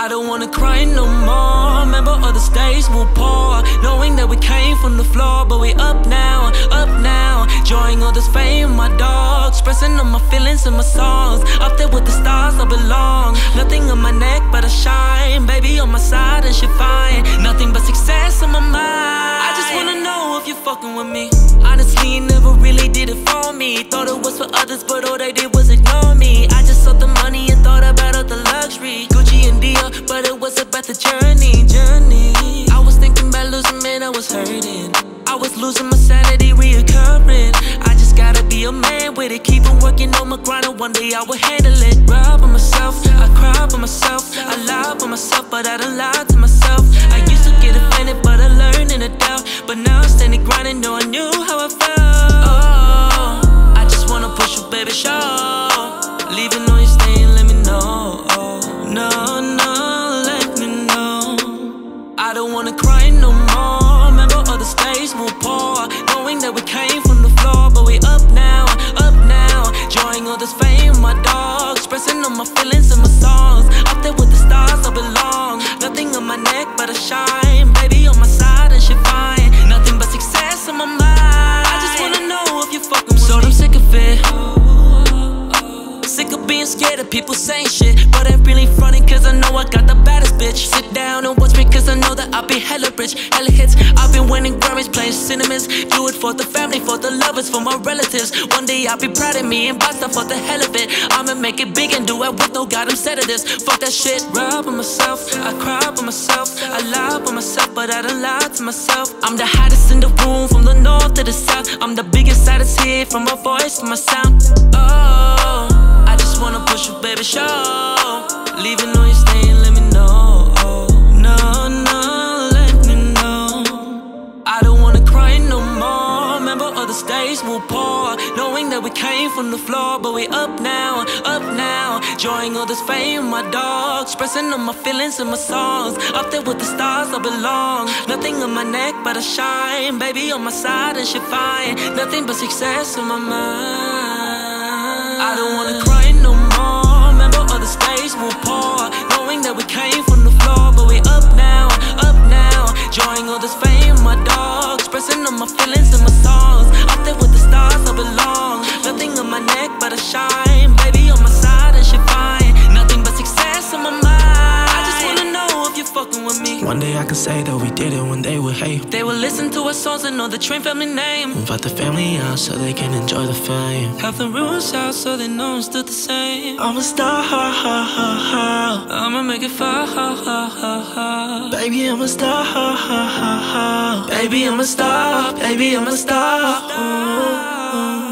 I don't wanna cry no more. Remember all the days will pour. Knowing that we came from the floor, but we up now, up now. Enjoying all this fame, my dogs. Expressing all my feelings in my songs. Up there with the stars, I belong. Nothing on my neck but a shine. Baby on my side and she fine. Nothing but success on my mind. I just wanna know if you're fucking with me. Honestly, never really did it for me. Thought it was for others, but all they did was ignore a man with it. Keep on working on my grind, and one day I will handle it. Rob on myself, I cry for myself. I lie for myself, but I don't lie to myself. I used to get offended, but I learned in a doubt. But now I'm standing grinding, know I knew how I felt. Being scared of people saying shit. But I'm really fronting cause I know I got the baddest bitch. Sit down and watch me cause I know that I'll be hella rich, hella hits. I've been winning Grammys, playing cinemas. Do it for the family, for the lovers, for my relatives. One day I'll be proud of me and buy stuff for the hell of it. I'ma make it big and do it with no God, I'm set of this. Fuck that shit, rob on myself. I cry for myself. I lie for myself, but I don't lie to myself. I'm the hottest in the room from the north to the south. I'm the biggest artist here from my voice to my sound. Leaving on you staying, let me know. No, no, let me know. I don't wanna cry no more. Remember all the days will pour. Knowing that we came from the floor, but we up now, up now. Enjoying all this fame, my dog. Expressing all my feelings in my songs. Up there with the stars, I belong. Nothing on my neck but a shine. Baby on my side and she fine. Nothing but success on my mind. I don't wanna cry. Days will pour. Knowing that we came from the floor, but we up now, up now. Enjoying all this One day I can say that we did it when they would hate. They will listen to our songs and know the Train family name. Invite the family out so they can enjoy the fame. Have the rules out so they know I'm still the same. I'm a star, ha ha ha ha. I'ma make it far, ha ha ha ha. Baby, I'm a star, ha ha ha ha. Baby, I'm a star, baby, I'm a star. Ooh, ooh.